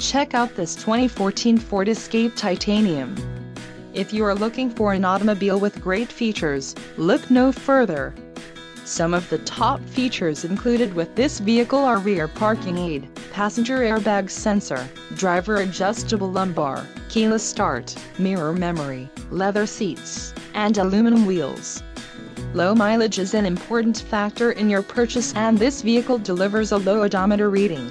Check out this 2014 Ford Escape Titanium. If you are looking for an automobile with great features, look no further. Some of the top features included with this vehicle are rear parking aid, passenger airbag sensor, driver adjustable lumbar, keyless start, mirror memory, leather seats, and aluminum wheels. Low mileage is an important factor in your purchase and this vehicle delivers a low odometer reading.